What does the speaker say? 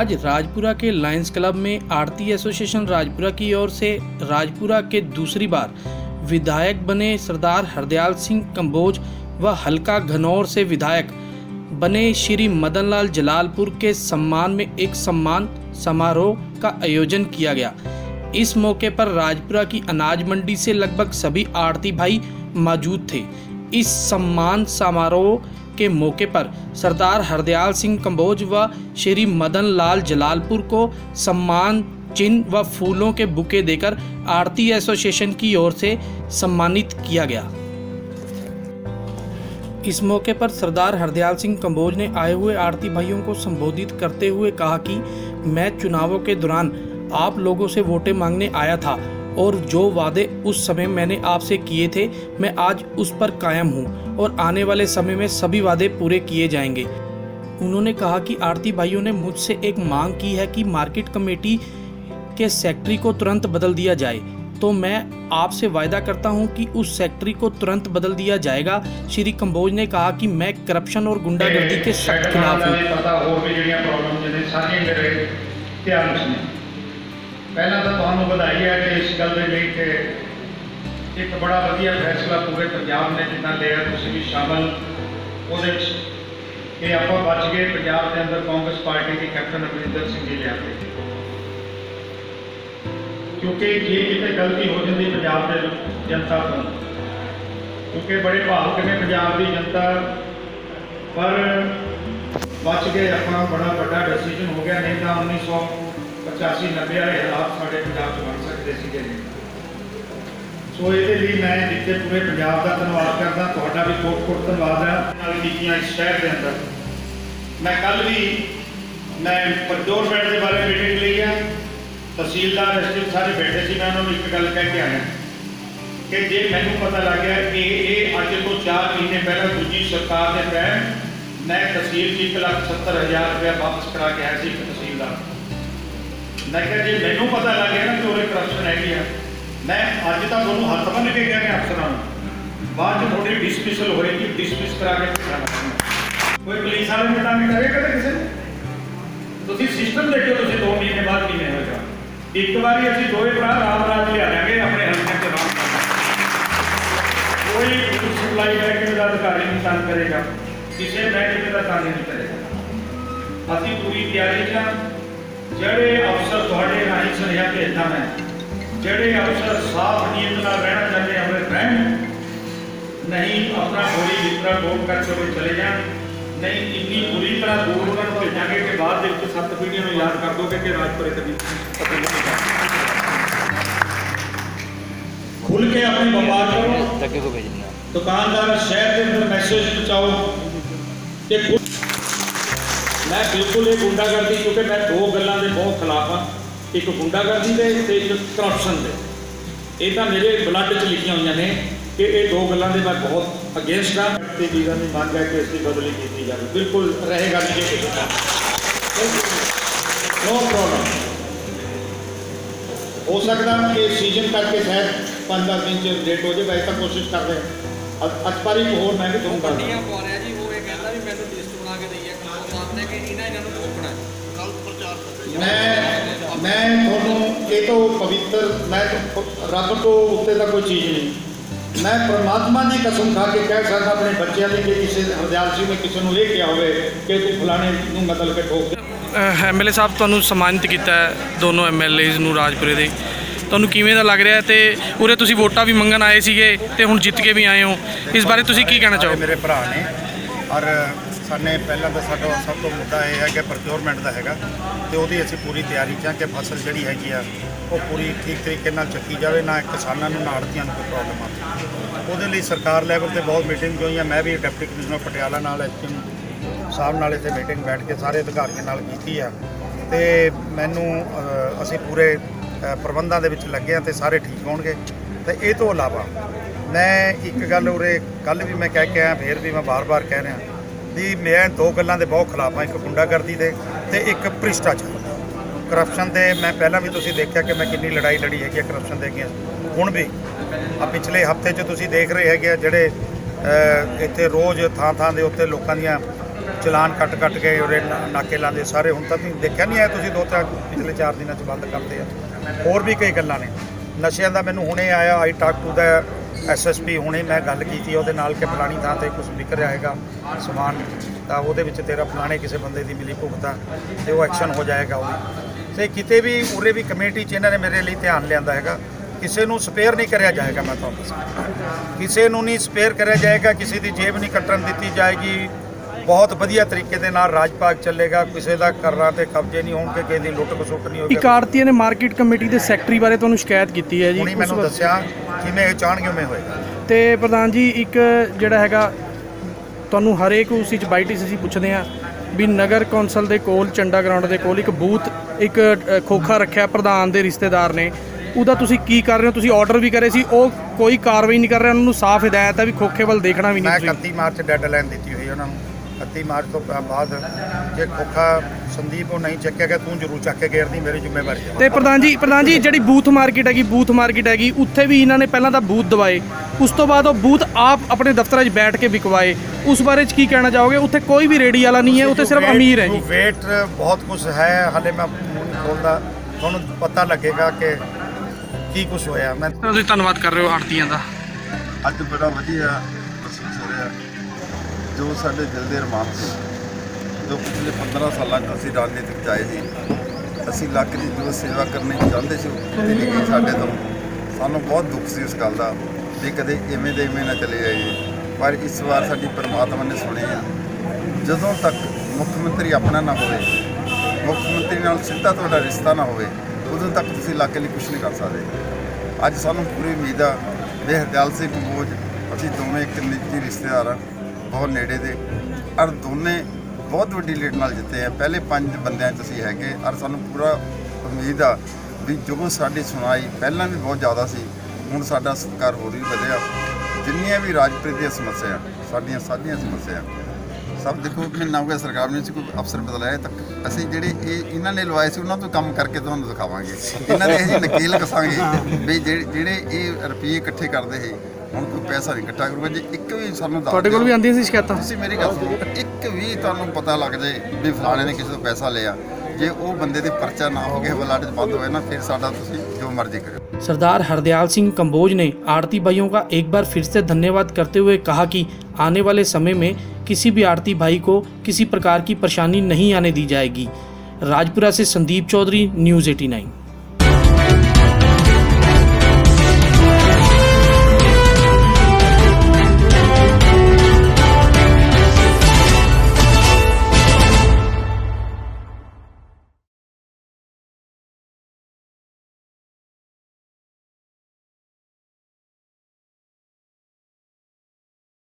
आज राजपुरा के Lions club में आरती एसोसिएशन राजपुरा की ओर से राजपुरा के दूसरी बार विधायक बने सरदार हरदयाल सिंह कंबोज व हल्का घनौर से विधायक बने श्री मदन लाल जलालपुर के सम्मान में एक सम्मान समारोह का आयोजन किया गया। इस मौके पर राजपुरा की अनाज मंडी से लगभग सभी आरती भाई मौजूद थे। इस सम्मान समारोह के मौके पर सरदार हरदयाल सिंह कंबोज व श्री मदन लाल जलालपुर को सम्मान, चिन्ह व फूलों के बुके देकर आरती एसोसिएशन की ओर से सम्मानित किया गया। इस मौके पर सरदार हरदयाल सिंह कंबोज ने आए हुए आरती भाइयों को संबोधित करते हुए कहा कि, मैं चुनावों के दौरान आप लोगों से वोटें मांगने आया था। और जो वादे उस समय मैंने आपसे किए थे, मैं आज उस पर कायम हूँ और आने वाले समय में सभी वादे पूरे किए जाएँगे। उन्होंने कहा कि आरती भाइयों ने मुझसे एक मांग की है कि मार्केट कमेटी के सेक्रेटरी को तुरंत बदल दिया जाए। तो मैं आपसे वायदा करता हूँ कि उस सेक्रेटरी को तुरंत बदल दिया जाएगा। श्री कंबोज ने कहा कि मैं करप्शन और गुंडागर्दी के सख्त खिलाफ हूँ। ਪਹਿਲਾਂ ਤਾਂ ਤੁਹਾਨੂੰ ਵਧਾਈ ਹੈ ਕਿ ਇਸ ਗੱਲ ਦੇ ਲਈ ਕਿ ਇੱਕ ਬੜਾ ਵਧੀਆ ਫੈਸਲਾ ਪੂਰੇ ਪੰਜਾਬ ਨੇ ਜਿੱਦਾਂ ਲਿਆ, ਤੁਸੀਂ ਵੀ ਸ਼ਾਮਲ ਉਹਦੇ ਵਿੱਚ ਕਿ ਆਪਾਂ ਬਚ ਗਏ ਪੰਜਾਬ ਦੇ ਅੰਦਰ ਕਾਂਗਰਸ ਪਾਰਟੀ ਦੀ ਕੈਪਟਨ ਅਮਰਿੰਦਰ ਸਿੰਘ ਜੀ ਲਿਆ ਕੇ। ਕਿਉਂਕਿ ਜੇ ਕਿਤੇ ਗਲਤੀ ਹੋ ਜਾਂਦੀ ਪੰਜਾਬ ਦੇ ਜਨਤਾ ਤੋਂ, ਕਿਉਂਕਿ ਬੜੇ ਭਾਵਕ ਨੇ ਪੰਜਾਬ ਦੀ ਜਨਤਾ, ਪਰ ਬਚ ਗਏ ਆਪਾਂ ਬੜਾ ਵੱਡਾ ਡਿਸੀਜਨ ਹੋ ਗਿਆ, ਨਹੀਂ ਤਾਂ 1985 90 ਵਾਲੇ ਹਾਲਾਤ ਸਾਡੇ ਪੰਜਾਬ 'ਚ ਬਣ ਸਕਦੇ ਸੀਗੇ ਸੋ ਇਹਦੇ ਲਈ ਮੈਂ ਜਿੱਥੇ ਪੂਰੇ ਪੰਜਾਬ ਦਾ ਧੰਨਵਾਦ ਕਰਦਾ, ਤੁਹਾਡਾ ਵੀ ਕੋਟ ਕੋਟ ਧੰਨਵਾਦ ਹੈ। ਨਾਲ ਕੀਤੀਆਂ ਇਸ ਸ਼ਹਿਰ ਦੇ ਅੰਦਰ। ਮੈਂ ਕੱਲ ਵੀ ਮੈਂ ਪ੍ਰੋਜੈਕਟ ਦੇ ਬਾਰੇ ਮੀਟਿੰਗ ਲਈ ਆ ਤਹਿਸੀਲਦਾਰ ਐਸਟੀ ਸਾਰੇ ਬੈਠੇ ਸੀ, ਮੈਂ ਉਹਨਾਂ ਨੂੰ ਇੱਕ ਗੱਲ ਕਹਿ ਕੇ ਆਇਆ। ਕਿ ਜੇ ਮੈਨੂੰ ਪਤਾ ਲੱਗ ਗਿਆ ਕਿ ਇਹ ਅੱਜ ਤੋਂ 4 ਮਹੀਨੇ ਪਹਿਲਾਂ ਦੂਜੀ ਸਰਕਾਰ ਦੇ ਤਹਿਤ ਮੈਂ ਤਹਿਸੀਲ 'ਚ 170000 ਰੁਪਏ ਵਾਪਸ ਕਰਾ ਕੇ ਆਇਆ ਸੀ ਇੱਕ ਤਹਿਸੀਲਦਾਰ। ਮੈਂ ਕਿਹਾ ਜੇ ਮੈਨੂੰ ਪਤਾ ਲੱਗ ਗਿਆ ਨਾ ਕਿ ਉਹਦੇ ਕਰਪਸ਼ਨ ਹੈਗੀ ਆ, ਮੈਂ ਅੱਜ ਤਾਂ ਤੁਹਾਨੂੰ ਹੱਥ ਬੰਨ ਕੇ ਗਿਆ ਕਿ ਅਫਸਰਾਂ ਨੂੰ, ਬਾਅਦ 'ਚ ਤੁਹਾਡੀ ਡਿਸਮਿਸਲ ਹੋਏਗੀ ਡਿਸਮਿਸ ਕਰਾ ਕੇ ਕੋਈ ਪੁਲਿਸ ਵਾਲੇ ਨੇ ਨਹੀਂ ਕਰੇ ਕਦੇ ਕਿਸੇ ਨੂੰ? ਤੁਸੀਂ ਸਿਸਟਮ ਦੇਖਿਓ, ਤੁਸੀਂ 2 ਮਹੀਨੇ ਬਾਅਦ ਕਿਵੇਂ ਹੋਏਗਾ ਇੱਕ ਵਾਰੀ ਅਸੀਂ ਦੋਵੇਂ ਭਰਾ ਰਾਮ ਰਾਜ ਲਿਆ ਦਾਂਗੇ ਆਪਣੇ ਹਲਕੇ ਚ ਰਾਮ ਕੋਈ ਸਪਲਾਈ ਮਹਿਕਮੇ ਦਾ ਅਧਿਕਾਰੀ ਨਹੀਂ ਤੰਗ ਕਰੇਗਾ, ਕਿਸੇ ਮਹਿਕਮੇ ਦਾ ਤੰਗ ਨਹੀਂ ਕਰੇਗਾ। ਅਸੀਂ ਪੂਰੀ ਤਿਆਰੀ ਚ ਜਿਹੜੇ ਅਫਸਰ ਤੁਹਾਡੇ ਰਾਹੀਂ ਸੁਨੇਹਾ ਭੇਜਦਾ ਮੈਂ ਜਿਹੜੇ ਅਫਸਰ ਸਾਫ਼ ਨੀਅਤ ਨਾਲ ਰਹਿਣਾ ਚਾਹੁੰਦੇ ਆਪਣੇ ਰਹਿਣ ਨਹੀਂ ਆਪਣਾ ਬੋਲੀ ਵਿਤਰਾ ਗੋਲ ਕਰਕੇ ਉਹ ਚਲੇ ਜਾਣ। ਨਹੀਂ ਇੰਨੀ ਬੁਰੀ ਤਰ੍ਹਾਂ ਦੂਰ ਉਹਨਾਂ ਨੂੰ ਭੇਜਾਂਗੇ ਕਿ ਬਾਅਦ ਦੇ ਵਿੱਚ ਸੱਤ ਪੀੜ੍ਹੀਆਂ ਨੂੰ ਯਾਦ ਕਰ ਦੋਗੇ ਕਿ ਰਾਜਪੁਰੇ ਕਦੀ ਕਦੀ ਨਹੀਂ ਖੁੱਲ ਕੇ ਆਪਣੀ ਵਪਾਰ ਕਰੋ। ਅੱਗੇ ਕੋ ਭੇਜਣਾ। ਦੁਕਾਨਦਾਰ ਸ਼ਹਿਰ ਦੇ ਅੰਦਰ ਮੈਸੇਜ ਪਹੁੰਚਾਓ। ਕਿ ਗੁ- ਮੈਂ ਬਿਲਕੁਲ ਇਹ ਗੁੰਡਾਗਰਦੀ ਕਿਉਂਕਿ ਮੈਂ ਦੋ ਗੱਲਾਂ ਦੇ ਬਹੁਤ ਖਿਲਾਫ ਹਾਂ। ਇੱਕ ਗੁੰਡਾਗਰਦੀ ਦੇ ਤੇ ਇੱਕ ਕਰਪਸ਼ਨ ਦੇ। ਇਹ ਤਾਂ ਮੇਰੇ ਬਲੱਡ 'ਚ ਲਿਖੀਆਂ ਹੋਈਆਂ ਨੇ ਕਿ ਇਹ ਦੋ ਗੱਲਾਂ ਦੇ ਮੈਂ ਬਹੁਤ ਅਗੇਂਸਟ ਹਾਂ। ਤੇ ਜੀਵਨ ਦੀ ਮੰਗ ਹੈ ਕਿ ਇਸ ਦੀ ਬਦਲੀ ਕੀਤੀ ਜਾਵੇ। ਬਿਲਕੁਲ ਰਹੇਗਾ ਨਹੀਂ ਜੇ ਕੀਤਾ ਨੋ ਪ੍ਰੋਬਲਮ ਹੋ ਸਕਦਾ ਕਿ ਸੀਜ਼ਨ ਕਰਕੇ ਸ਼ਾਇਦ 5-10 ਦਿਨ ਚ ਲੇਟ ਹੋ ਜਾਏ ਵੈਸੇ ਤਾਂ ਕੋਸ਼ਿਸ਼ ਕਰਦੇ ਹਾਂ। ਅੱਜ- ਅੱਜ ਪਰ ਇੱਕ ਹੋਰ ਮੈਂ ਵੀ ਤੁਹਾਨੂੰ ਕਰਦਾ ਗੱਡੀਆਂ ਪਾ ਰਿਹਾ ਜੀ ਉਹ ਇਹ ਕਹਿੰਦਾ ਵੀ ਮੈਨੂੰ ਲਿਸਟ ਬਣਾ ਕੇ ਦਈਏ ਨੇ ਕਿ ਇਹਨਾਂ ਇਹਨਾਂ ਨੂੰ ਰੋਕਣਾ ਹੈ? ਕੱਲ ਪ੍ਰਚਾਰ ਮੈਂ ਮੈਂ ਤੁਹਾਨੂੰ ਇਹ ਤੋਂ ਪਵਿੱਤਰ ਮੈਂ ਤਾਂ ਰੱਬ ਤੋਂ ਉੱਤੇ ਦਾ ਕੋਈ ਚੀਜ਼ ਨਹੀਂ। ਮੈਂ ਪ੍ਰਮਾਤਮਾ ਦੀ ਕਸਮ ਖਾ ਕੇ ਕਹਿ ਸਕਦਾ ਆਪਣੇ ਬੱਚਿਆਂ ਲਈ ਕਿ ਕਿਸੇ ਹਰਦਿਆਲ ਸਿੰਘ ਨੇ ਕਿਸੇ ਨੂੰ ਇਹ ਕਿਹਾ ਹੋਵੇ ਕਿ ਤੂੰ ਫਲਾਣੇ ਨੂੰ ਮਤਲਬ ਕਿ ਠੋਕ ਐਮਐਲਏ ਸਾਹਿਬ ਤੁਹਾਨੂੰ ਸਨਮਾਨਿਤ ਕੀਤਾ ਹੈ ਦੋਨੋਂ ਐਮਐਲਏਜ਼ ਨੂੰ ਰਾਜਪੁਰੇ ਦੇ। ਤੁਹਾਨੂੰ ਕਿਵੇਂ ਦਾ ਲੱਗ ਰਿਹਾ ਹੈ ਤੇ ਉਰੇ ਤੁਸੀਂ ਵੋਟਾਂ ਵੀ ਮੰਗਣ ਆਏ ਸੀਗੇ ਤੇ ਹੁਣ ਜਿੱਤ ਕੇ ਵੀ ਆਏ ਹੋ। ਇਸ ਬਾਰੇ ਤੁਸੀਂ ਕੀ ਕਹਿਣਾ ਚਾਹੋਗੇ? ਮੇਰੇ ਭਰਾ ਨੇ ਔਰ ਸਾਨੇ ਪਹਿਲਾਂ ਤਾਂ ਸਾਡਾ ਸਭ ਤੋਂ ਮੁੱਦਾ ਇਹ ਹੈ ਕਿ ਪ੍ਰੋਕਿਉਰਮੈਂਟ ਦਾ ਹੈਗਾ ਤੇ ਉਹਦੀ ਅਸੀਂ ਪੂਰੀ ਤਿਆਰੀ 'ਚ ਹਾਂ ਕਿ ਫਸਲ ਜਿਹੜੀ ਹੈਗੀ ਆ, ਉਹ ਪੂਰੀ ਠੀਕ ਤਰੀਕੇ ਨਾਲ ਚੱਕੀ ਜਾਵੇ, ਨਾ ਕਿਸਾਨਾਂ ਨੂੰ, ਨਾ ਆੜ੍ਹਤੀਆਂ ਨੂੰ ਕੋਈ ਪ੍ਰੋਬਲਮ ਆਵੇ। ਉਹਦੇ ਲਈ ਸਰਕਾਰ ਲੈਵਲ ਤੇ ਬਹੁਤ ਮੀਟਿੰਗ ਹੋਈਆਂ ਮੈਂ ਵੀ ਡਿਪਟੀ ਕਮਿਸ਼ਨਰ ਪਟਿਆਲਾ ਨਾਲ ਐਸਪੀ ਸਾਹਿਬ ਨਾਲ ਇੱਥੇ ਮੀਟਿੰਗ ਬੈਠ ਕੇ ਸਾਰੇ ਅਧਿਕਾਰੀਆਂ ਨਾਲ ਕੀਤੀ ਆ। ਤੇ ਮੈਨੂੰ ਅਸੀਂ ਪੂਰੇ ਪ੍ਰਬੰਧਾਂ ਦੇ ਵਿੱਚ ਲੱਗੇ ਆ ਤੇ ਸਾਰੇ ਠੀਕ ਹੋਣਗੇ। ਤੇ ਇਹ ਤੋਂ ਇਲਾਵਾ ਮੈਂ ਇੱਕ ਗੱਲ ਉਰੇ ਕੱਲ ਵੀ ਮੈਂ ਕਹਿ ਕੇ ਆਇਆ, ਫੇਰ ਵੀ ਮੈਂ ਬਾਰ-ਬਾਰ ਕਹਿ ਰਿਹਾ। ਵੀ ਮੈਂ ਦੋ ਗੱਲਾਂ ਦੇ ਬਹੁਤ ਖਿਲਾਫ ਹਾਂ, ਇੱਕ ਗੁੰਡਾਗਰਦੀ ਦੇ ਤੇ ਇੱਕ ਭ੍ਰਿਸ਼ਟਾਚਾਰ ਕਰਪਸ਼ਨ ਦੇ ਮੈਂ ਪਹਿਲਾਂ ਵੀ ਤੁਸੀਂ ਦੇਖਿਆ ਕਿ ਮੈਂ ਕਿੰਨੀ ਲੜਾਈ ਲੜੀ ਹੈਗੀ ਕਰਪਸ਼ਨ ਦੇ ਅੱਗੇ। ਹੁਣ ਵੀ ਆ ਪਿਛਲੇ ਹਫ਼ਤੇ 'ਚ ਤੁਸੀਂ ਦੇਖ ਰਹੇ ਹੈਗੇ ਆ ਜਿਹੜੇ ਇੱਥੇ ਰੋਜ਼ ਥਾਂ ਥਾਂ ਦੇ ਉੱਤੇ ਲੋਕਾਂ ਦੀਆਂ ਚਲਾਨ ਕੱਟ ਕੱਟ ਕੇ ਉਹਦੇ ਨਾਕੇ ਲਾਉਂਦੇ ਸਾਰੇ। ਹੁਣ ਤਾਂ ਦੇਖਿਆ ਨਹੀਂ ਆਇਆ ਤੁਸੀਂ ਦੋ ਚਾਰ, ਪਿਛਲੇ 4 ਦਿਨਾਂ ਚ ਬੰਦ ਕਰਦੇ ਆ। ਹੋਰ ਵੀ ਕਈ ਗੱਲਾਂ ਨੇ। ਨਸ਼ਿਆਂ ਦਾ ਮੈਨੂੰ ਹੁਣੇ ਆਇਆ ਆਈ ਟਾਕ ਟੂ ਦਾ ਐਸਐਸਪੀ ਹੁਣੇ ਮੈਂ ਗੱਲ ਕੀਤੀ, ਉਹਦੇ ਨਾਲ ਕਿ ਫਲਾਣੀ ਥਾਂ ਤੇ ਕੁਝ ਵਿਕ ਰਿਹਾ ਹੈਗਾ ਸਮਾਨ, ਤਾਂ ਉਹਦੇ ਵਿੱਚ ਤੇਰਾ ਫਲਾਣੇ ਕਿਸੇ ਬੰਦੇ ਦੀ ਮਿਲੀ ਭੁਗਤਾ ਤੇ ਉਹ ਐਕਸ਼ਨ ਹੋ ਜਾਏਗਾ ਉਹਦੀ। ਤੇ ਕਿਤੇ ਵੀ ਉਰੇ ਵੀ ਕਮੇਟੀ ਚ ਇਹਨਾਂ ਨੇ ਮੇਰੇ ਲਈ ਧਿਆਨ ਲਿਆਂਦਾ ਹੈਗਾ, ਕਿਸੇ ਨੂੰ ਸਪੇਅਰ ਨਹੀਂ ਕਰਿਆ ਜਾਏਗਾ, ਮੈਂ ਤੁਹਾਨੂੰ ਦੱਸਾਂ। ਕਿਸੇ ਨੂੰ ਨਹੀਂ ਸਪੇਅਰ ਕਰਿਆ ਜਾਏਗਾ, ਕਿਸੇ ਦੀ ਜੇਬ ਨਹੀਂ ਕੱਟਣ ਦਿੱਤੀ ਜਾਏਗੀ ਬਹੁਤ ਵਧੀਆ ਤਰੀਕੇ ਦੇ ਨਾਲ ਰਾਜ ਭਾਗ ਚੱਲੇਗਾ ਕਿਸੇ ਦਾ ਕਰਨਾ ਤੇ ਕਬਜ਼ੇ ਨਹੀਂ ਹੋਣਗੇ ਕਿਸੇ ਦੀ ਲੁੱਟ ਖਸੁੱਟ ਨਹੀਂ ਹੋਵੇਗੀ ਇੱਕ ਨੇ ਮਾਰਕੀਟ ਕਮੇਟੀ ਦੇ ਸੈਕਟਰੀ ਬਾਰੇ ਤੁਹਾਨੂੰ ਸ਼ਿਕਾਇਤ ਕੀਤੀ ਹੈ ਜੀ। ਉਸ ਮੈਨੂੰ ਦੱਸਿਆ ਕਿਵੇਂ ਇਹ ਚਾਣਗੇ ਉਵੇਂ ਹੋਏਗਾ। ਤੇ ਪ੍ਰਧਾਨ ਜੀ ਇੱਕ ਜਿਹੜਾ ਹੈਗਾ ਤੁਹਾਨੂੰ ਹਰੇਕ ਉਸ ਵਿੱਚ ਬਾਈਟਿਸ ਅਸੀਂ ਪੁੱਛਦੇ ਹਾਂ ਵੀ ਨਗਰ ਕੌਂਸਲ ਦੇ ਕੋਲ ਚੰਡਾ ਗਰਾਊਂਡ ਦੇ ਕੋਲ ਇੱਕ ਬੂਥ ਇੱਕ ਖੋਖਾ ਰੱਖਿਆ ਪ੍ਰਧਾਨ ਦੇ ਰਿਸ਼ਤੇਦਾਰ ਨੇ। ਉਹਦਾ ਤੁਸੀਂ ਕੀ ਕਰ ਰਹੇ ਹੋ? ਤੁਸੀਂ ਆਰਡਰ ਵੀ ਕਰੇ ਸੀ ਉਹ ਕੋਈ ਕਾਰਵਾਈ ਨਹੀਂ ਕਰ ਰਿਹਾ ਉਹਨਾਂ ਨੂੰ ਸਾਫ਼ ਹਦਾਇਤ ਹੈ ਵੀ ਖੋਖੇ ਵੱਲ ਦੇਖਣਾ ਵੀ ਮੈਂ ਨਹੀਂ ਤੁਸੀਂ। 31 ਮਾਰਚ ਡੈਡਲਾਈਨ ਦਿੱਤੀ ਹੋਈ ਉਹਨਾਂ ਨੂੰ। 31 ਮਾਰਚ ਤੋਂ ਬਾਅਦ ਜੇ ਖੋਖਾ ਸੰਦੀਪ ਉਹ ਨਹੀਂ ਚੱਕਿਆ ਤੂੰ ਜ਼ਰੂਰ ਚੱਕ ਕੇ ਗੇਰਦੀ ਮੇਰੀ ਜ਼ਿੰਮੇਵਾਰੀ ਹੈ ਤੇ ਪ੍ਰਧਾਨ ਜੀ ਪ੍ਰਧਾਨ ਜੀ ਜਿਹੜੀ ਬੂਥ ਮਾਰਕੀਟ ਹੈਗੀ ਬੂਥ ਮਾਰਕੀਟ ਹੈਗੀ ਉੱਥੇ ਵੀ ਇਹਨਾਂ ਨੇ ਪਹਿਲਾਂ ਤਾਂ ਬੂਥ ਦਵਾਏ। ਉਸ ਤੋਂ ਬਾਅਦ ਉਹ ਬੂਥ ਆਪ ਆਪਣੇ ਦਫ਼ਤਰਾਂ 'ਚ ਬੈਠ ਕੇ ਵਿਕਵਾਏ। ਉਸ ਬਾਰੇ 'ਚ ਕੀ ਕਹਿਣਾ ਚਾਹੋਗੇ? ਉੱਥੇ ਕੋਈ ਵੀ ਰੇੜੀ ਵਾਲਾ ਨਹੀਂ ਹੈ ਉੱਥੇ ਸਿਰਫ ਅਮੀਰ ਹੈ ਜੀ। ਵੇਟ ਬਹੁਤ ਕੁਝ ਹੈ ਹਲੇ ਮੈਂ ਮੂੰਹ ਖੋਲਦਾ। ਤੁਹਾਨੂੰ ਪਤਾ ਲੱਗੇਗਾ ਕਿ ਕੀ ਕੁਝ ਹੋਇਆ। ਮੈਂ ਤੁਸੀਂ ਧੰਨਵਾਦ ਕਰ ਰਹੇ ਹੋ ਆੜਤੀਆਂ ਦਾ। ਅੱਜ ਬੜਾ ਵਧੀਆ ਜੋ ਸਾਡੇ ਦਿਲ ਦੇ ਅਰਮਾਨ ਸੀ, ਜੋ ਪਿਛਲੇ 15 ਸਾਲਾਂ 'ਚ ਅਸੀਂ ਰਾਜਨੀਤਿਕ 'ਚ ਆਏ ਸੀ, ਅਸੀਂ ਇਲਾਕੇ ਦੀ ਜੋ ਸੇਵਾ ਕਰਨੀ ਚਾਹੁੰਦੇ ਸੀ ਉਹ ਸਾਡੇ ਤੋਂ। ਸਾਨੂੰ ਬਹੁਤ ਦੁੱਖ ਸੀ ਇਸ ਗੱਲ ਦਾ ਵੀ ਕਦੇ ਇਵੇਂ ਦੇ ਇਵੇਂ ਨਾ ਚਲੇ ਜਾਈਏ। ਪਰ ਇਸ ਵਾਰ ਸਾਡੀ ਪਰਮਾਤਮਾ ਨੇ ਸੁਣੀ ਆ, ਜਦੋਂ ਤੱਕ ਮੁੱਖ ਮੰਤਰੀ ਆਪਣਾ ਨਾ ਹੋਵੇ, ਮੁੱਖ ਮੰਤਰੀ ਨਾਲ ਸਿੱਧਾ ਤੁਹਾਡਾ ਰਿਸ਼ਤਾ ਨਾ ਹੋਵੇ, ਉਦੋਂ ਤੱਕ ਤੁਸੀਂ ਇਲਾਕੇ ਲਈ ਕੁਝ ਨਹੀਂ ਕਰ ਸਕਦੇ। ਅੱਜ ਸਾਨੂੰ ਪੂਰੀ ਉਮੀਦ ਆ ਵੀ ਹਰਦਿਆਲ ਸਿੰਘ ਕੰਬੋਜ ਅਸੀਂ ਦੋਵੇਂ ਇੱਕ ਨਿੱਜੀ ਰਿਸ਼ਤੇਦਾਰ ਆ। ਬਹੁਤ ਨੇੜੇ ਦੇ। ਔਰ ਦੋਨੇ ਬਹੁਤ ਵੱਡੀ ਲੀਡ ਨਾਲ ਜਿੱਤੇ ਆ। ਪਹਿਲੇ ਪੰਜ ਬੰਦਿਆਂ 'ਚ ਅਸੀਂ ਹੈਗੇ। ਔਰ ਸਾਨੂੰ ਪੂਰਾ ਉਮੀਦ ਆ ਵੀ ਜੋ ਸਾਡੀ ਸੁਣਾਈ ਪਹਿਲਾਂ ਵੀ ਬਹੁਤ ਜ਼ਿਆਦਾ ਸੀ, ਹੁਣ ਸਾਡਾ ਸਤਿਕਾਰ ਹੋਰ ਵੀ ਵਧਿਆ। ਜਿੰਨੀਆਂ ਵੀ ਰਾਜਪ੍ਰੀਤ ਦੀਆਂ ਸਮੱਸਿਆ, ਸਾਡੀਆਂ ਸਾਰੀਆਂ ਸਮੱਸਿਆ। ਸਭ ਦੇਖੋ ਮਹੀਨਾ ਹੋ ਗਿਆ ਸਰਕਾਰ ਨੇ ਕੋਈ ਅਫਸਰ ਬਦਲਾਇਆ ਤੱਕ ਅਸੀਂ ਜਿਹੜੇ ਇਹ ਇਹਨਾਂ ਨੇ ਲਵਾਏ ਸੀ, ਉਹਨਾਂ ਤੋਂ ਕੰਮ ਕਰਕੇ ਤੁਹਾਨੂੰ ਦਿਖਾਵਾਂਗੇ। ਇਹਨਾਂ ਦੇ ਅਸੀਂ ਨਕੀਲ ਕਸਾਂਗੇ ਵੀ ਜਿਹੜੇ ਜਿਹੜੇ ਇਹ ਰੁਪਏ ਇਕੱਠੇ ਕਰਦੇ ਸੀ ਹੁਣ ਕੋਈ ਪੈਸਾ ਨਹੀਂ ਇਕੱਠਾ ਕਰੂਗਾ ਜੇ ਇੱਕ ਵੀ ਸਾਨੂੰ ਦੱਸ ਤੁਹਾਡੇ ਕੋਲ ਵੀ ਦਿਓ। ਆਉਂਦੀਆਂ ਸੀ ਸ਼ਿਕਾਇਤਾਂ ਤੁਸੀਂ ਮੇਰੀ ਗੱਲ ਸੁਣੋ ਇੱਕ ਵੀ ਤੁਹਾਨੂੰ ਪਤਾ ਲੱਗ ਜਾਏ ਵੀ ਫਲਾਣੇ ਨੇ ਕਿਸੇ ਤੋਂ ਪੈਸਾ ਲਿਆ ਜੇ ਉਹ ਬੰਦੇ ਦੇ ਪਰਚਾ ਨਾ ਹੋ ਕੇ ਬਲਾਟ 'ਚ ਬੰਦ ਹੋਏ ਨਾ ਫਿਰ ਸਾਡਾ ਤੁਸੀਂ ਜੋ ਮਰਜ਼ੀ ਕਰਿਓ सरदार हरदयाल सिंह कंबोज ने आड़ती भाइयों का एक बार फिर से धन्यवाद करते हुए कहा कि आने वाले समय में किसी भी आड़ती भाई को किसी प्रकार की परेशानी नहीं आने दी जाएगी राजपुरा से संदीप चौधरी न्यूज़ 89